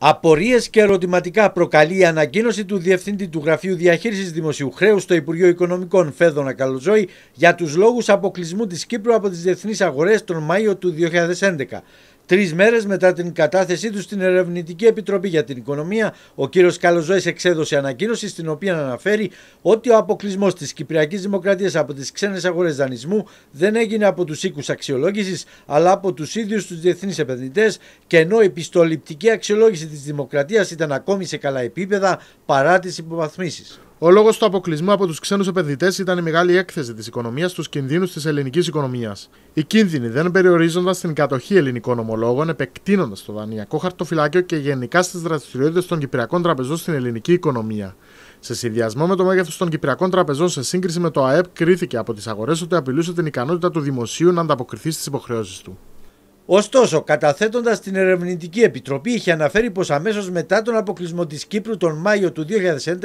Απορίες και ερωτηματικά προκαλεί η ανακοίνωση του Διευθύντη του Γραφείου Διαχείρισης Δημοσίου Χρέους στο Υπουργείο Οικονομικών Φέδωνα Καλοζόη για τους λόγους αποκλεισμού της Κύπρου από τις διεθνείς αγορές τον Μάιο του 2011. Τρεις μέρες μετά την κατάθεσή του στην Ερευνητική Επιτροπή για την Οικονομία, ο κύριος Καλοζόη εξέδωσε ανακοίνωση στην οποία αναφέρει ότι ο αποκλεισμός της Κυπριακής Δημοκρατίας από τις ξένες αγορές δανεισμού δεν έγινε από τους οίκους αξιολόγησης, αλλά από τους ίδιους τους διεθνείς επενδυτές και ενώ η επιστοληπτική αξιολόγηση της Δημοκρατίας ήταν ακόμη σε καλά επίπεδα παρά τις υποβαθμίσεις. Ο λόγος του αποκλεισμού από τους ξένους επενδυτές ήταν η μεγάλη έκθεση της οικονομίας στους κινδύνους της ελληνικής οικονομίας. Οι κίνδυνοι δεν περιορίζονταν στην κατοχή ελληνικών ομολόγων, επεκτείνοντας το δανειακό χαρτοφυλάκιο και γενικά στις δραστηριότητες των Κυπριακών τραπεζών στην ελληνική οικονομία. Σε συνδυασμό με το μέγεθος των Κυπριακών τραπεζών σε σύγκριση με το ΑΕΠ, κρίθηκε από τις αγορές ότι απειλούσε την ικανότητα του δημοσίου να ανταποκριθεί στις υποχρεώσεις του. Ωστόσο, καταθέτοντας την Ερευνητική Επιτροπή, είχε αναφέρει πως αμέσως μετά τον αποκλεισμό της Κύπρου τον Μάιο του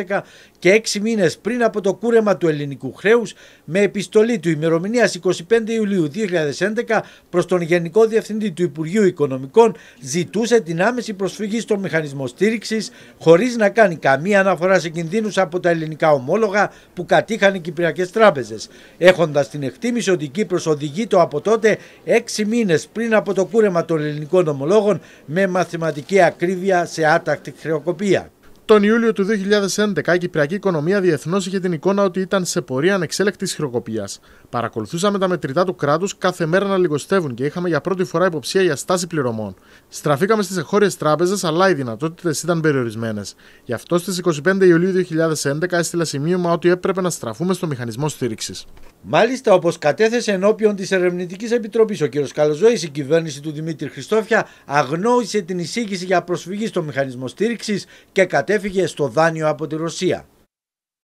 2011 και έξι μήνες πριν από το κούρεμα του ελληνικού χρέους, με επιστολή του ημερομηνίας 25 Ιουλίου 2011 προς τον Γενικό Διευθυντή του Υπουργείου Οικονομικών, ζητούσε την άμεση προσφυγή στον μηχανισμό στήριξης, χωρίς να κάνει καμία αναφορά σε κινδύνους από τα ελληνικά ομόλογα που κατήχαν οι Κυπριακές τράπεζες, έχοντας την εκτίμηση ότι η Κύπρος οδηγείται από τότε έξι μήνες πριν από το κούρεμα των ελληνικών ομολόγων με μαθηματική ακρίβεια σε άτακτη χρεοκοπία. Τον Ιούλιο του 2011 η Κυπριακή οικονομία διεθνώς είχε την εικόνα ότι ήταν σε πορεία ανεξέλεκτης χειροκοπία. Παρακολουθούσαμε τα μετρητά του κράτους κάθε μέρα να λιγοστεύουν και είχαμε για πρώτη φορά υποψία για στάση πληρωμών. Στραφήκαμε στις εγχώριες τράπεζες, αλλά οι δυνατότητες ήταν περιορισμένες. Γι' αυτό στις 25 Ιουλίου 2011 έστειλα σημείωμα ότι έπρεπε να στραφούμε στο μηχανισμό στήριξης. Μάλιστα, όπως κατέθεσε ενώπιον της Ερευνητικής Επιτροπής ο κ. Καλοζόη, η κυβέρνηση του Δημήτρη Χριστόφια αγνόησε την εισήγηση για προσφυγή στο μηχανισμό στήριξης και κατέφυγε στο δάνειο από τη Ρωσία.